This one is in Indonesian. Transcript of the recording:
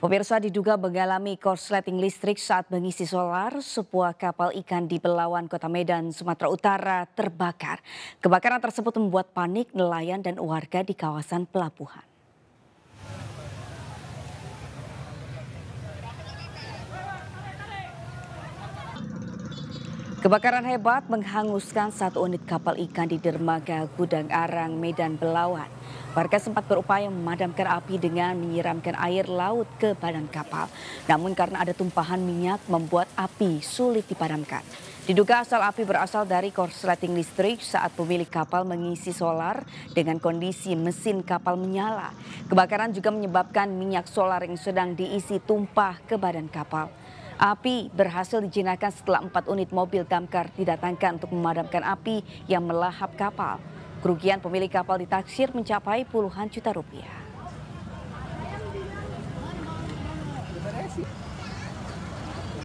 Pemirsa diduga mengalami korsleting listrik saat mengisi solar, sebuah kapal ikan di Belawan, Kota Medan, Sumatera Utara terbakar. Kebakaran tersebut membuat panik nelayan dan warga di kawasan pelabuhan. Kebakaran hebat menghanguskan satu unit kapal ikan di dermaga Gudang Arang, Medan, Belawan. Warga sempat berupaya memadamkan api dengan menyiramkan air laut ke badan kapal. Namun karena ada tumpahan minyak membuat api sulit dipadamkan. Diduga asal api berasal dari korsleting listrik saat pemilik kapal mengisi solar dengan kondisi mesin kapal menyala. Kebakaran juga menyebabkan minyak solar yang sedang diisi tumpah ke badan kapal. Api berhasil dijinakkan setelah empat unit mobil damkar didatangkan untuk memadamkan api yang melahap kapal. Kerugian pemilik kapal ditaksir mencapai puluhan juta rupiah.